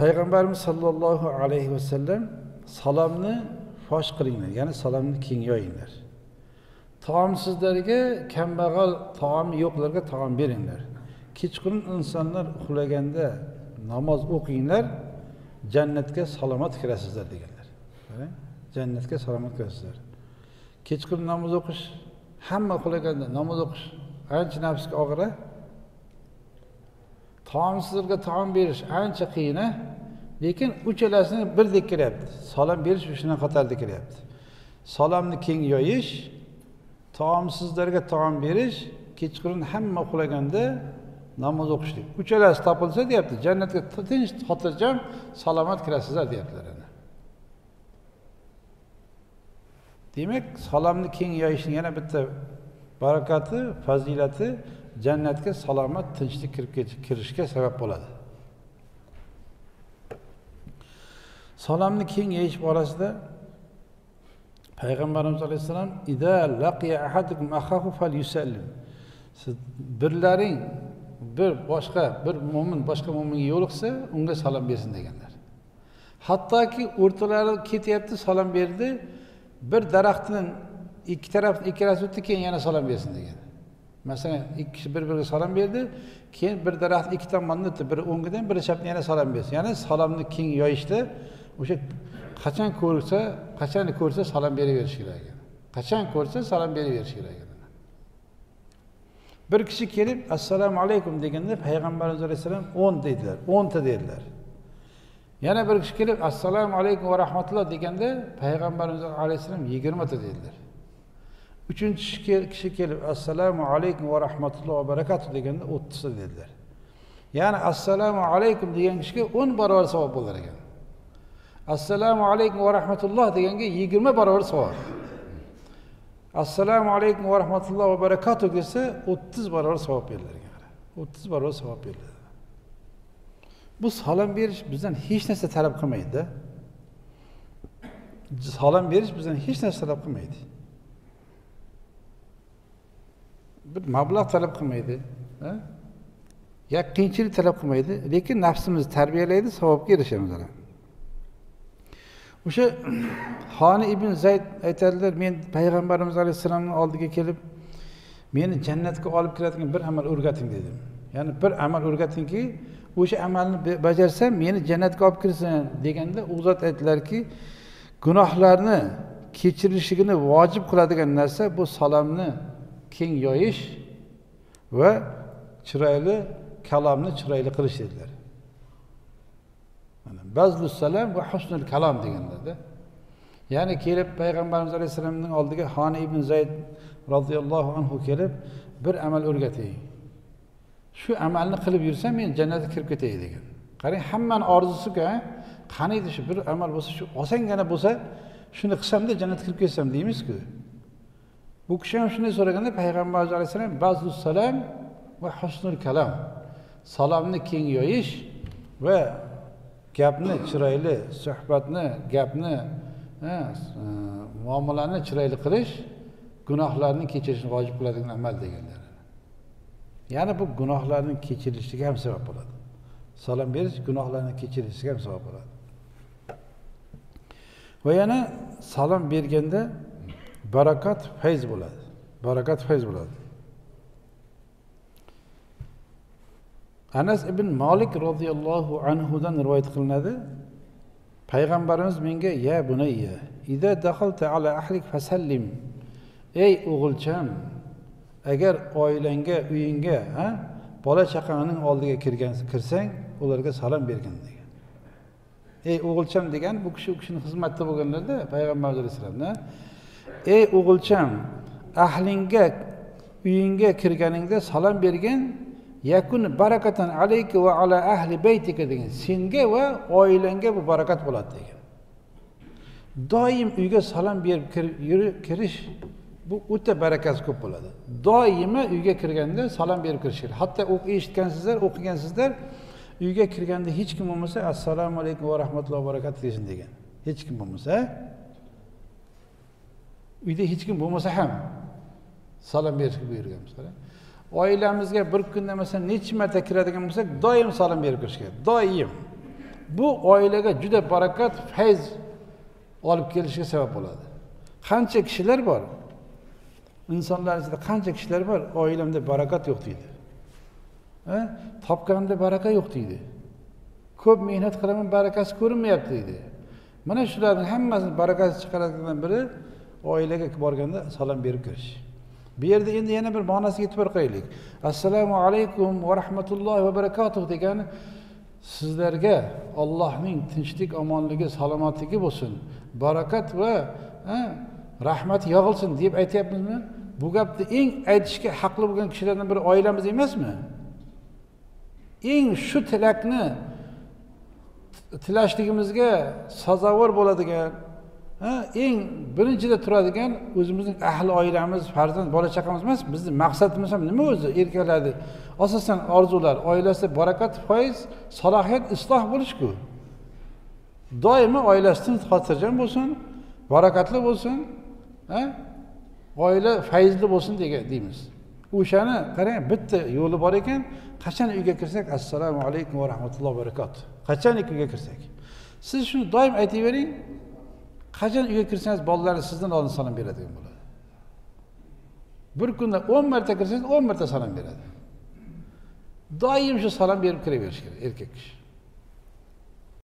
payg'ambarimiz sollallohu alayhi vasallam salomni fosh qilinglar ya'ni salomni keng yoyinglar. Taomsizlarga kambag'al taomi yo'qlarga taom beringlar. Kechqurun insonlar uxlaganda namoz o'qinglar jannatga salomat kirasizlar deganlar. Jannatga salomat kirasizlar. Kechqurun namoz o'qish hamma uxlaganda namoz o'qish ancha nafsga og'ir a taomsizlarga taom berish ancha qiyin lekin uchalasini birdek kiryapti. Salom berish shuni qatorda kiryapti. Salomni keng yoyish taomsizlarga taom berish kechqurun hamma uxlaganda namoz o'qishlik. Uchalasi topilsa deyapti jannatga tinch xotirjam salomat kirasizlar deyaptilar demak salomni keng yoyishni yana bitta barakati fazilati jannatga salomat tinchlik kirib kirishga sabab bo'ladi. Salomni keng yeyish borasida payg'ambarimiz alayhissalom siz birlaring bir boshqa bir mo'min boshqa mo'minga yo'liqsa unga salom bersin deganlar. Hattoki o'rtalari ketyapti salom berdi bir daraxtdan ikki taraf ikkalasi o'tdi keyin yana salom bersin degan. Masalan ikkisi bir biriga salom berdi keyin bir daraxt ikki tomondan biri o'ngidan biri chapdan yana salom bersin. Ya'ni salomni keng yoyishda o'sha qachon ko'rsa qachon ko'rsa salom beraverish kerak qachon ko'rsa salom beraverish kerak bir kishi kelib assalomu alaykum deganda payg'ambarimiz alayhissalom o'n dedilar o'nta dedilar. Yana bir kishi kelib assalomu alaykum va rahmatulloh deganda payg'ambarimiz alayhissalom yigirmata dedilar. Uchinchi kishi kelib assalomu alaykum va rahmatulloh va barakatuh deganda o'ttizta dedilar. Ya'ni assalomu alaykum degan kishiga o'n barobar savob bo'lar ekan. Assalomu alaykum va rahmatulloh deganga yigirma barobar savob. Assalomu alaykum va rahmatulloh va barakatuh desa o'ttiz barobar savob berilar ekan o'ttiz barobar savob beriladi. Bu salom berish bizdan hech narsa talab qilmaydida. Salom berish bizdan hech narsa talab qilmaydi. Bir mablag' talab qilmaydi yo qiyinchilik talab qilmaydi lekin nafsimizni tarbiyalaydi savobga erishamiz o'sha xoni ibn zayd aytadilar men payg'ambarimiz alayhissalomni oldiga kelib meni jannatga olib kiradigan bir amal o'rgating dedim. Ya'ni bir amal o'rgatingki o'sha amalni bajarsam meni jannatga olib kirsin deganda u zot aytdilarki gunohlarni kechirishligini vojib qiladigan narsa bu salomni keng yoyish va chiroyli kalomni chiroyli qilish dedilar. Bazlu salom va husnul kalom deganlarda ya'ni kelib payg'ambarimiz alayhissalomning oldiga xoni ibn zayd roziyallohu anhu kelib bir amal o'rgating. Shu amalni qilib yursam men jannatga kirib ketay degan. Qarang hammani orzusiku qaniydi shu bir amal bo'lsa shu osongina bo'lsa shuni qilsamda jannatga kirib ketsam deymizku. Bu kishi ham shunday so'raganda payg'ambarimiz alayhissalom bazu salam va husnul kalam salomni keng yoyish va gapni chiroyli suhbatni gapni e, muomalani chiroyli qilish gunohlarni kechirishni vojib qiladigan amal deganlar ya'ni bu gunohlarni kechirishiga ham sabab bo'ladi salom berish gunohlarni kechirishiga ham sabab bo'ladi va yana salom berganda barakat fayz bo'ladi. Barakat fayz bo'ladi. Anas ibn molik roziyallohu anhudan rivoyat qilinadi. Payg'ambarimiz menga ya bunayya ida daxalta ala ahlik fasallim ey o'g'ilcham agar oilangga uyingga ha bola chaqangning oldiga kirgan kirsang ularga salom bergin degan. Ey o'g'ilcham degan bu kishi u kishini xizmatida bo'lganlarda payg'ambarimiz alayhissalomni ey o'g'ilcham ahlingga uyingga kirganingda salom bergin. Yakun barakatan alayka va ala ahli baytika degan senga va oilangga bu barakat bo'ladi degan doim uyga salom berib kirish bu o'ta barakasi ko'p bo'ladi. Doimo uyga kirganda salom berib kirish kerak hatto eshitgansizlar o'qigansizlar uyga kirganda hech kim bo'lmasa assalomu alaykum va rahmatullohi va barakatuh desin degan hech kim bo'lmasa uyda hech kim bo'lmasa ham salom berishga buyurganmiz oilamizga bir kunda masalan necha marta kiradigan bo'lsak doim salom berib kirish kerak doim. Bu oilaga juda barakat fayz olib kelishiga sabab bo'ladi. Qancha kishilar bor insonlar ichida qancha kishilar bor oilamda barakat yo'q deydi. Topganimda baraka yo'q deydi. Ko'p mehnat qilaman barakasi ko'rinmayapti deydi. Mana shularni hammasini barakasi chiqaradigan biri oilaga borganda salom berib kirish bu yerda endi yana bir ma'nosiga e'tibor qilaylik. Assalomu alaykum va rahmatullohi va barakatuh degani sizlarga ollohning tinchlik omonligi salomatligi bo'lsin barakat va rahmat yog'ilsin deb aytyapmizmi? Bu gapni eng aytishga haqli bo'lgan kishilardan biri oilamiz emasmi? Eng shu tilakni tilashligimizga sazovor bo'ladigan eng birinchida turadigan o'zimizning ahli oilamiz farzand bola chaqamiz emas bizni maqsadimiz ham nima o'zi? Erkaklarni asosan orzular oilasida barakat foiz salohiyat isloh bo'lishku. Doimo oilasidan xotirjam bo'lsin barakatli bo'lsin oila fayzli bo'lsin degan deymiz. O'shani qarang bitta yo'li bor ekan qachon uyga kirsak? Assalomu alaykum va rahmatullohi va barakatuh. Qachoniki uyga kirsak? Siz shuni doim aytavering qachon uyga kirsangiz bolalarni sizdan oldin salom beradigan bo'ladi. Bir kunda o'n marta kirsangiz o'n marta salom beradi. Doim shu salom berib kiraverish kerak erkak kishi.